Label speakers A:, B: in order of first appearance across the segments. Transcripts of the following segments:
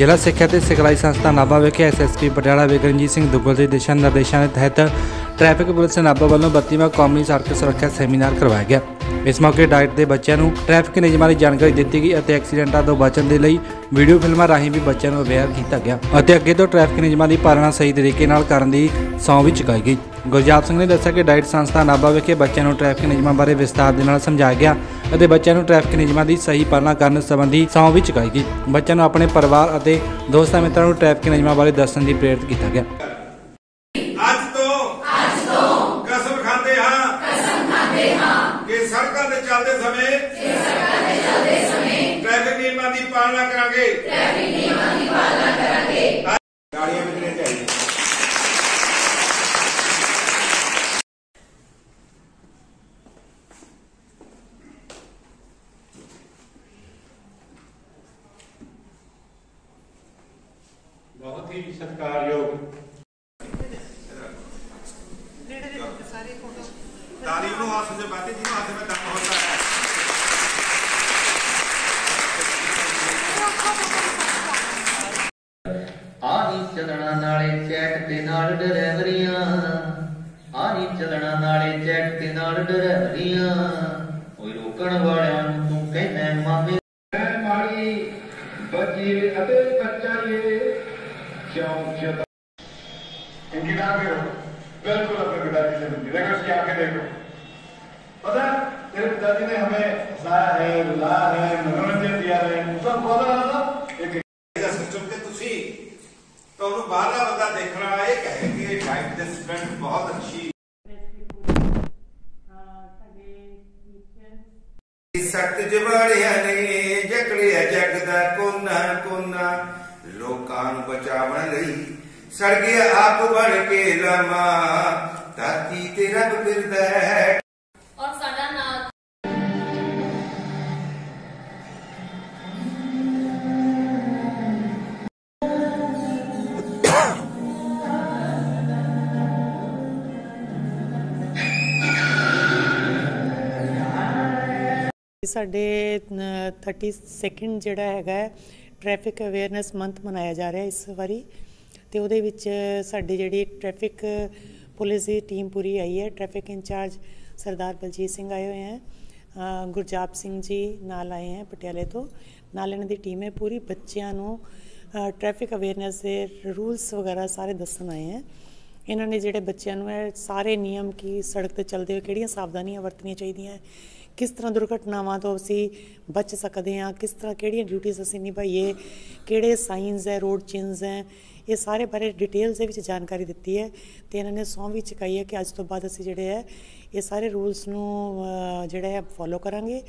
A: ਜ਼ਿਲ੍ਹਾ ਸਿੱਖਿਆ ਤੇ ਸਿਖਲਾਈ ਸੰਸਥਾ ਨਾਭਾ ਵਿਖੇ ਐਸਐਸਪੀ ਪਟਿਆਲਾ ਵਿਕਰਮਜੀਤ ਸਿੰਘ ਦੁੱਗਲ ਦੇ ਦਿਸ਼ਾ ਨਿਰਦੇਸ਼ਾਂ ਦੇ ਤਹਿਤ ਟ੍ਰੈਫਿਕ ਪੁਲਿਸ ਨਾਭਾ ਵੱਲੋਂ 32ਵਾਂ ਕੌਮੀ ਸੜਕ ਸੁਰੱਖਿਆ ਸੈਮੀਨਾਰ ਕਰਵਾਇਆ ਗਿਆ। ਇਸ ਮੌਕੇ ਡਾਇਟ ਦੇ ਬੱਚਿਆਂ ਨੂੰ ਟ੍ਰੈਫਿਕ ਨਿਯਮਾਂ ਦੀ ਜਾਣਕਾਰੀ ਦਿੱਤੀ ਗਈ ਅਤੇ ਐਕਸੀਡੈਂਟਾਂ ਤੋਂ ਬਚਣ ਦੇ ਲਈ ਵੀਡੀਓ ਫਿਲਮਾਂ ਰਾਹੀਂ ਵੀ ਬੱਚਿਆਂ ਨੂੰ ਅਵੇਅਰ ਕੀਤਾ ਗਿਆ ਅਤੇ ਅੱਗੇ ਤੋਂ ਟ੍ਰੈਫਿਕ ਨਿਯਮਾਂ ਦੀ ਪਾਲਣਾ ਸਹੀ ਤਰੀਕੇ ਨਾਲ ਕਰਨ ਦੀ ਸਹੁੰ ਵੀ ਚੁਕਾਈ ਗਈ। ਗੁਰਜਾਪ ਸਿੰਘ ਨੇ ਦੱਸਿਆ ਕਿ ਡਾਈਟ ਸੰਸਥਾ ਨਾਭਾ ਵਿਖੇ ਬੱਚਿਆਂ ਨੂੰ ਟ੍ਰੈਫਿਕ ਨਿਯਮਾਂ ਬਾਰੇ ਵਿਸਤਾਰ ਦੇ ਨਾਲ ਸਮਝਾਇਆ ਗਿਆ ਅਤੇ ਬੱਚਿਆਂ ਨੂੰ ਟ੍ਰੈਫਿਕ ਨਿਯਮਾਂ ਦੀ ਸਹੀ ਪਾਲਣਾ ਕਰਨ ਸੰਬੰਧੀ ਸਹੁੰ ਵੀ ਚੁਕਾਈ ਗਈ। ਬੱਚਿਆਂ ਨੂੰ ਆਪਣੇ ਪਰਿਵਾਰ ਅਤੇ ਦੋਸਤਾਂ ਮਿੱਤਰਾਂ ਨੂੰ ਟ੍ਰੈਫਿਕ ਨਿਯਮਾਂ ਬਾਰੇ ਦੱਸਣ ਦੀ ਪ੍ਰੇਰਿਤ ਕੀਤਾ ਗਿਆ।
B: ਅੱਜ ਤੋਂ ਅੱਜ ਤੋਂ ਕਸਮ ਖਾਂਦੇ ਹਾਂ। ਕਸਮ ਖਾਂਦੇ ਹਾਂ। ਕਿ ਸੜਕਾਂ ਤੇ ਚੱਲਦੇ ਸਮੇਂ ਕਿ ਸੜਕਾਂ ਤੇ ਚੱਲਦੇ ਸਮੇਂ ਟ੍ਰੈਫਿਕ ਨਿਯਮਾਂ ਦੀ ਪਾਲਣਾ ਕਰਾਂਗੇ। ਟ੍ਰੈਫਿਕ ਨਿਯਮਾਂ ਦੀ ਪਾਲਣਾ ਕਰਾਂਗੇ।
C: ਬਹੁਤ ਹੀ ਸਤਿਕਾਰਯੋਗ
B: तारीफ नो हाथ से बातें तीनों हाथ में दम होता है
D: ਆਹੀ ਚੱਲਣਾ ਨਾਲੇ ਚੈਟ ਤੇ ਨਾਲ ਡਰਾਈਵਰੀਆਂ ਆਹੀ ਚੱਲਣਾ ਨਾਲੇ ਚੈਟ ਤੇ ਨਾਲ ਡਰਾਈਵਰੀਆਂ ਓਏ ਰੋਕਣ ਵਾਲਿਆਂ ਨੂੰ ਤੂੰ ਕਹਿੰਦਾ ਮਾਮੇ
C: ਮੈਂ ਮਾੜੀ ਬੱਜੀ ਅਤੇ ਬੱਚਾ ਇਹ ਕਿਉਂ ਜਦ
E: इनकी नाम भी हो बिल्कुल अपने पिताजी से मिलती देखो उसकी आंखें देखो पता है तेरे पिताजी ने हमें हंसाया है रुलाया है मनोरंजन दिया है सब बोला रहा था एक
B: ਇਹਦਾ ਸਿਸਟਮ ਤੇ ਤੁਸੀਂ ਤੁਹਾਨੂੰ ਬਾਹਰਲਾ ਬੰਦਾ ਦੇਖਣ ਵਾਲਾ ਇਹ ਕਹੇ ਕਿ ਇਹ ਡਾਈਟ ਦੇ ਸਟੂਡੈਂਟ ਬਹੁਤ ਅੱਛੀ ਸਖਤ ਜਵਾੜਿਆਂ ਨੇ ਜਕੜਿਆ ਜਗ ਦਾ ਕੋਨਾ ਕੋਨਾ ਲੋਕਾਂ ਨੂੰ ਬਚਾਉਣ ਲਈ। ਸੜ ਗਿਆ ਆਪ ਬਣ ਕੇ ਲਮਾ ਧਰਤੀ ਤੇ ਰੱਬ ਫਿਰਦਾ ਹੈ।
F: ਔਰ ਸਾਡਾ ਨਾਂ
G: ਸਾਡੇ ਅ, 32nd ਜਿਹੜਾ ਹੈਗਾ ਟ੍ਰੈਫਿਕ ਅਵੇਅਰਨੈਸ ਮੰਥ ਮਨਾਇਆ ਜਾ ਰਿਹਾ ਇਸ ਵਾਰੀ ਤੇ ਉਹਦੇ ਵਿੱਚ ਸਾਡੀ ਜਿਹੜੀ ਟ੍ਰੈਫਿਕ ਪੁਲਿਸ ਦੀ ਟੀਮ ਪੂਰੀ ਆਈ ਹੈ। Traffic in charge Sardar Baljit Singh ਆਏ ਹੋਏ ਹੈ। ਗੁਰਜਾਪ ਸਿੰਘ ਜੀ ਨਾਲ ਆਏ ਹੈ ਪਟਿਆਲੇ ਤੋਂ। ਨਾਲ ਇਹਨਾਂ ਦੀ ਟੀਮ ਹੈ। ਪੂਰੀ ਬੱਚਿਆਂ ਨੂੰ ਟ੍ਰੈਫਿਕ ਅਵੇਅਰਨੈਸ ਦੇ ਰੂਲਸ ਵਗੈਰਾ ਸਾਰੇ ਦੱਸਣ ਆਏ ਹੈ। ਇਹਨਾਂ ਨੇ ਜਿਹੜੇ ਬੱਚਿਆਂ ਨੂੰ ਇਹ ਸਾਰੇ ਨਿਯਮ ਕੀ ਸੜਕ ਤੇ ਚੱਲਦੇ ਹੋਏ ਕਿਹੜੀਆਂ ਸਾਵਧਾਨੀਆਂ ਵਰਤਣੀਆਂ ਚਾਹੀਦੀਆਂ ਕਿਸ ਤਰ੍ਹਾਂ ਦੁਰਘਟਨਾਵਾਂ ਤੋਂ ਅਸੀਂ ਬਚ ਸਕਦੇ ਹਾਂ, ਕਿਸ ਤਰ੍ਹਾਂ ਕਿਹੜੀਆਂ ਡਿਊਟੀਆਂ ਅਸੀਂ ਨਿਭਾਈਏ, ਕਿਹੜੇ ਸਾਈਨਸ ਹੈ ਰੋਡ ਚਿੰਨਸ ਹੈ, ਇਹ ਸਾਰੇ ਬਾਰੇ ਡਿਟੇਲਸ ਦੇ ਵਿੱਚ ਜਾਣਕਾਰੀ ਦਿੱਤੀ ਹੈ ਤੇ ਇਹਨਾਂ ਨੇ ਸੌਂ ਵੀ ਚੁਕਾਈ ਹੈ ਕਿ ਅੱਜ ਤੋਂ ਬਾਅਦ ਅਸੀਂ ਜਿਹੜੇ ਹੈ, ਇਹ ਸਾਰੇ ਰੂਲਸ ਨੂੰ ਜਿਹੜਾ ਹੈ ਫੋਲੋ ਕਰਾਂਗੇ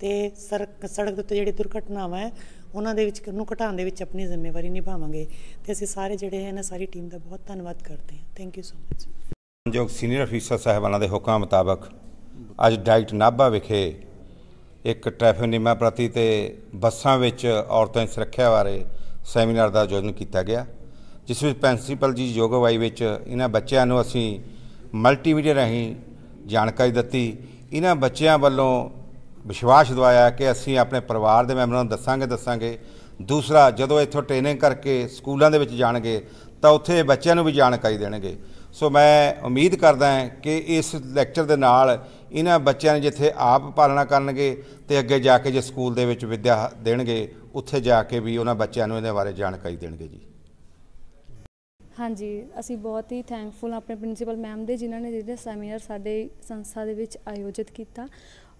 G: ਤੇ ਸੜਕ ਸੜਕ ਦੇ ਉੱਤੇ ਜਿਹੜੀ ਦੁਰਘਟਨਾਵਾਂ ਹੈ, ਉਹਨਾਂ ਦੇ ਵਿੱਚ ਨੂੰ ਘਟਾਉਣ ਦੇ ਵਿੱਚ ਆਪਣੀ ਜ਼ਿੰਮੇਵਾਰੀ ਨਿਭਾਵਾਂਗੇ ਤੇ ਅਸੀਂ ਸਾਰੇ ਜਿਹੜੇ ਹੈ ਨਾ, ਸਾਰੀ ਟੀਮ ਦਾ ਬਹੁਤ ਧੰਨਵਾਦ ਕਰਦੇ ਹਾਂ। ਥੈਂਕ ਯੂ ਸੋ ਮਚ
H: ਜੋ ਸੀਨੀਅਰ ਅਫੀਸਰ ਸਾਹਿਬਾਨਾਂ ਦੇ ਹੁਕਮਾਂ ਮੁਤਾਬਕ ਅੱਜ ਡਾਇਟ ਨਾਭਾ ਵਿਖੇ ਇੱਕ ਟ੍ਰੈਫਿਕ ਨਿਯਮਾਂ ਪ੍ਰਤੀ ਤੇ ਬੱਸਾਂ ਵਿੱਚ ਔਰਤਾਂ ਦੀ ਸੁਰੱਖਿਆ ਬਾਰੇ ਸੈਮੀਨਾਰ ਦਾ ਆਯੋਜਨ ਕੀਤਾ ਗਿਆ, ਜਿਸ ਵਿੱਚ ਪ੍ਰਿੰਸੀਪਲ ਜੀ ਯੋਗ ਅਗਵਾਈ ਵਿੱਚ ਇਹਨਾਂ ਬੱਚਿਆਂ ਨੂੰ ਅਸੀਂ ਮਲਟੀਮੀਡੀਆ ਰਾਹੀਂ ਜਾਣਕਾਰੀ ਦਿੱਤੀ। ਇਹਨਾਂ ਬੱਚਿਆਂ ਵੱਲੋਂ ਵਿਸ਼ਵਾਸ ਦਿਵਾਇਆ ਕਿ ਅਸੀਂ ਆਪਣੇ ਪਰਿਵਾਰ ਦੇ ਮੈਂਬਰਾਂ ਨੂੰ ਦੱਸਾਂਗੇ ਦੱਸਾਂਗੇ। ਦੂਸਰਾ, ਜਦੋਂ ਇੱਥੋਂ ਟ੍ਰੇਨਿੰਗ ਕਰਕੇ ਸਕੂਲਾਂ ਦੇ ਵਿੱਚ ਜਾਣਗੇ, ਤਾਂ ਉੱਥੇ ਬੱਚਿਆਂ ਨੂੰ ਵੀ ਜਾਣਕਾਰੀ ਦੇਣਗੇ। ਸੋ ਮੈਂ ਉਮੀਦ ਕਰਦਾ ਹਾਂ ਕਿ ਇਸ ਲੈਕਚਰ ਦੇ ਨਾਲ ਇਹਨਾਂ ਬੱਚਿਆਂ ਨੇ ਜਿੱਥੇ ਆਪ ਪਾਲਣਾ ਕਰਨਗੇ ਤੇ ਅੱਗੇ ਜਾ ਕੇ ਜੇ ਸਕੂਲ ਦੇ ਵਿੱਚ ਵਿੱਦਿਆ ਦੇਣਗੇ, ਉੱਥੇ ਜਾ ਕੇ ਵੀ ਉਹਨਾਂ ਬੱਚਿਆਂ ਨੂੰ ਇਹਦੇ ਬਾਰੇ ਜਾਣਕਾਰੀ ਦੇਣਗੇ ਜੀ।
F: ਹਾਂਜੀ, ਅਸੀਂ ਬਹੁਤ ਹੀ ਥੈਂਕਫੁਲ ਆਪਣੇ ਪ੍ਰਿੰਸੀਪਲ ਮੈਮ ਦੇ, ਜਿਨ੍ਹਾਂ ਨੇ ਜਿਹੜੇ ਸੈਮੀਨਾਰ ਸਾਡੇ ਸੰਸਥਾ ਦੇ ਵਿੱਚ ਆਯੋਜਿਤ ਕੀਤਾ।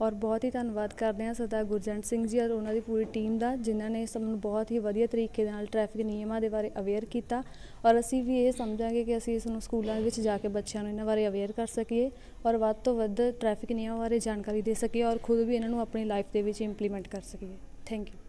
F: ਔਰ ਬਹੁਤ ਹੀ ਧੰਨਵਾਦ ਕਰਦੇ ਹਾਂ ਸਰਦਾਰ ਗੁਰਜੰਟ ਸਿੰਘ ਜੀ ਔਰ ਉਹਨਾਂ ਦੀ ਪੂਰੀ ਟੀਮ ਦਾ, ਜਿਨ੍ਹਾਂ ਨੇ ਸਭ ਨੂੰ ਬਹੁਤ ਹੀ ਵਧੀਆ ਤਰੀਕੇ ਦੇ ਨਾਲ ਟ੍ਰੈਫਿਕ ਨਿਯਮਾਂ ਦੇ ਬਾਰੇ ਅਵੇਅਰ ਕੀਤਾ ਔਰ ਅਸੀਂ ਵੀ ਇਹ ਸਮਝਾਂਗੇ ਕਿ ਅਸੀਂ ਇਸ ਨੂੰ ਸਕੂਲਾਂ ਵਿੱਚ ਜਾ ਕੇ ਬੱਚਿਆਂ ਨੂੰ ਇਹਨਾਂ ਬਾਰੇ ਅਵੇਅਰ ਕਰ ਸਕੀਏ ਔਰ ਵੱਧ ਤੋਂ ਵੱਧ ਟ੍ਰੈਫਿਕ ਨਿਯਮਾਂ ਬਾਰੇ ਜਾਣਕਾਰੀ ਦੇ ਸਕੀਏ ਔਰ ਖੁਦ ਵੀ ਇਹਨਾਂ ਨੂੰ ਆਪਣੀ ਲਾਈਫ ਦੇ ਵਿੱਚ ਇੰਪਲੀਮੈਂਟ ਕਰ ਸਕੀਏ। Thank you